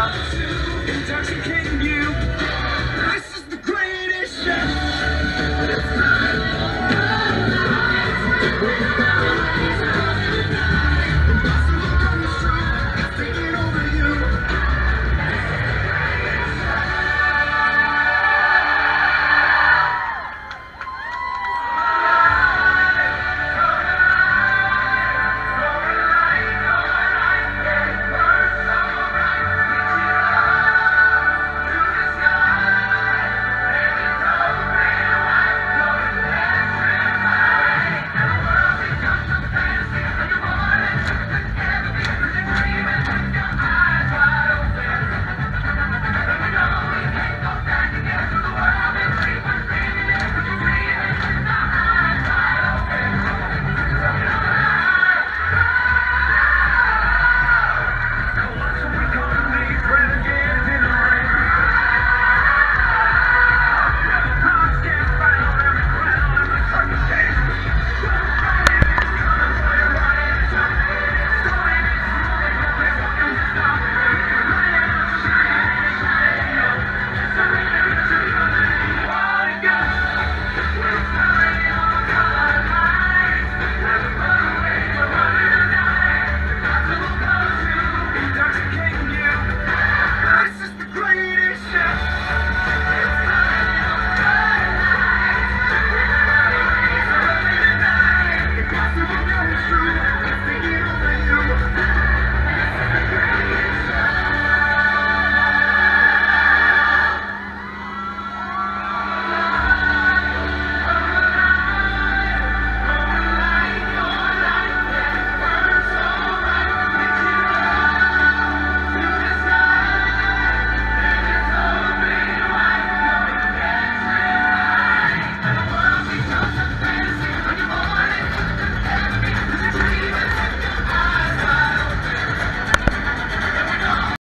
Intoxicating